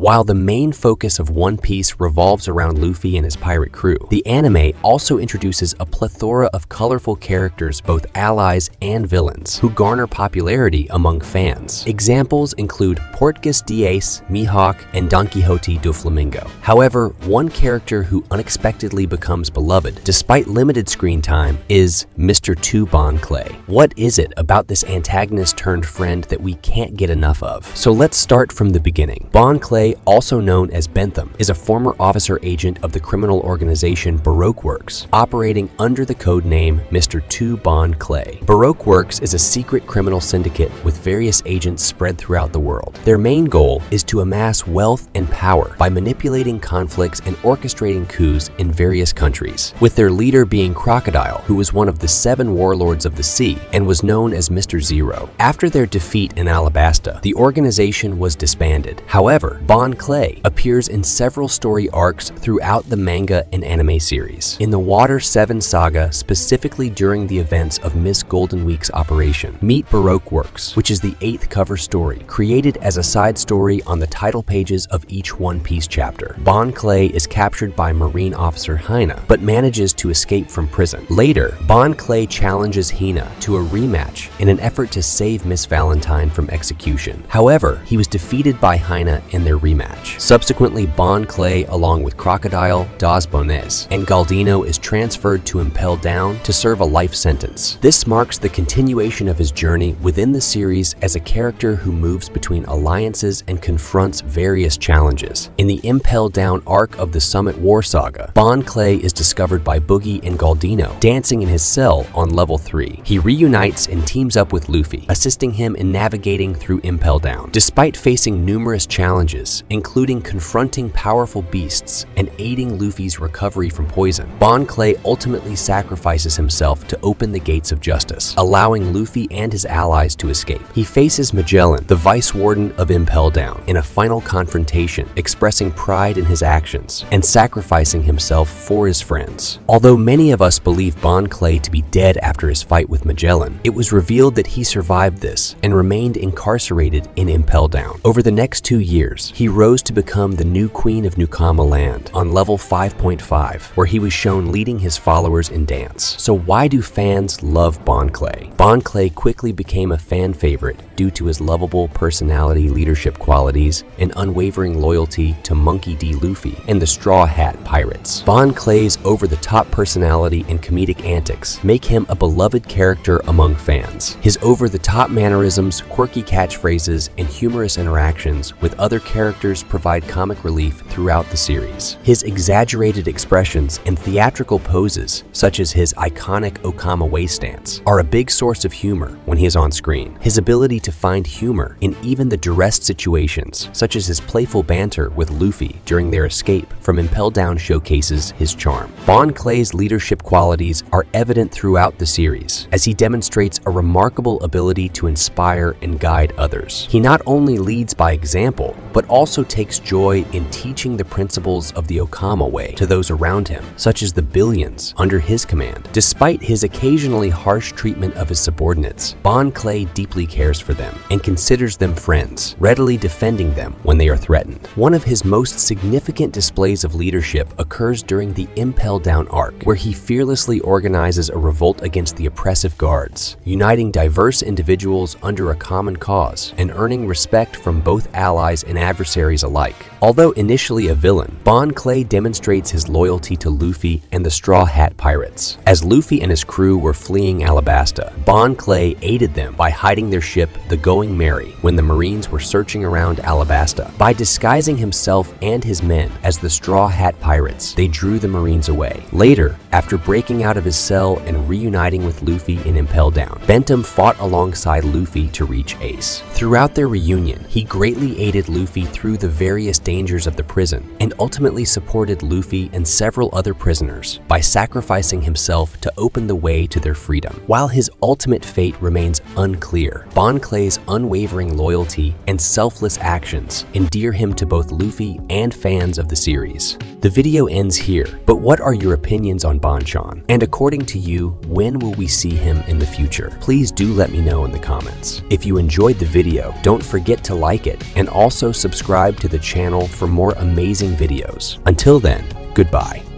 While the main focus of One Piece revolves around Luffy and his pirate crew, the anime also introduces a plethora of colorful characters, both allies and villains, who garner popularity among fans. Examples include Portgas D. Ace, Mihawk, and Donquixote Doflamingo. However, one character who unexpectedly becomes beloved, despite limited screen time, is Mr. Two Bon Clay. What is it about this antagonist turned friend that we can't get enough of? So let's start from the beginning. Bon Clay, also known as Bentham, is a former officer agent of the criminal organization Baroque Works, operating under the code name Mr. Two Bon Clay. Baroque Works is a secret criminal syndicate with various agents spread throughout the world. Their main goal is to amass wealth and power by manipulating conflicts and orchestrating coups in various countries, with their leader being Crocodile, who was one of the seven warlords of the sea and was known as Mr. Zero. After their defeat in Alabasta, the organization was disbanded. However, Bon Clay appears in several story arcs throughout the manga and anime series. In the Water 7 saga, specifically during the events of Miss Golden Week's operation, meet Baroque Works, which is the eighth cover story, created as a side story on the title pages of each One Piece chapter. Bon Clay is captured by Marine Officer Hina, but manages to escape from prison. Later, Bon Clay challenges Hina to a rematch in an effort to save Miss Valentine from execution. However, he was defeated by Hina in their rematch. Subsequently, Bon Clay, along with Crocodile, Daz Bonez, and Galdino is transferred to Impel Down to serve a life sentence. This marks the continuation of his journey within the series as a character who moves between alliances and confronts various challenges. In the Impel Down arc of the Summit War Saga, Bon Clay is discovered by Buggy and Galdino dancing in his cell on level 3. He reunites and teams up with Luffy, assisting him in navigating through Impel Down. Despite facing numerous challenges, including confronting powerful beasts and aiding Luffy's recovery from poison, Bon Clay ultimately sacrifices himself to open the gates of justice, allowing Luffy and his allies to escape. He faces Magellan, the Vice Warden of Impel Down, in a final confrontation, expressing pride in his actions and sacrificing himself for his friends. Although many of us believe Bon Clay to be dead after his fight with Magellan, it was revealed that he survived this and remained incarcerated in Impel Down. Over the next two years, he rose to become the new Queen of Newkama Land on level 5.5, where he was shown leading his followers in dance. So why do fans love Bon Clay? Bon Clay quickly became a fan favorite due to his lovable personality, leadership qualities, and unwavering loyalty to Monkey D. Luffy and the Straw Hat Pirates. Bon Clay's over-the-top personality and comedic antics make him a beloved character among fans. His over-the-top mannerisms, quirky catchphrases, and humorous interactions with other characters provide comic relief throughout the series. His exaggerated expressions and theatrical poses, such as his iconic Okama waist stance, are a big source of humor when he is on screen. His ability to find humor in even the duress situations, such as his playful banter with Luffy during their escape from Impel Down showcases his charm. Bon Clay's leadership qualities are evident throughout the series, as he demonstrates a remarkable ability to inspire and guide others. He not only leads by example, but also takes joy in teaching the principles of the Okama way to those around him, such as the billions under his command. Despite his occasionally harsh treatment of his subordinates, Bon Clay deeply cares for them and considers them friends, readily defending them when they are threatened. One of his most significant displays of leadership occurs during the Impel Down arc, where he fearlessly organizes a revolt against the oppressive guards, uniting diverse individuals under a common cause and earning respect from both allies and adversaries alike. Although initially a villain, Bon Clay demonstrates his loyalty to Luffy and the Straw Hat Pirates. As Luffy and his crew were fleeing Alabasta, Bon Clay aided them by hiding their ship, the Going Merry, when the Marines were searching around Alabasta. By disguising himself and his men as the Straw Hat Pirates, they drew the Marines away. Later, after breaking out of his cell and reuniting with Luffy in Impel Down, Bentham fought alongside Luffy to reach Ace. Throughout their reunion, he greatly aided Luffy through the various dangers of the prison and ultimately supported Luffy and several other prisoners by sacrificing himself to open the way to their freedom. While his ultimate fate remains unclear, Bon Clay's unwavering loyalty and selfless actions endear him to both Luffy and fans of the series. The video ends here, but what are your opinions on Bon-chan? And according to you, when will we see him in the future? Please do let me know in the comments. If you enjoyed the video, don't forget to like it and also subscribe subscribe to the channel for more amazing videos. Until then, goodbye.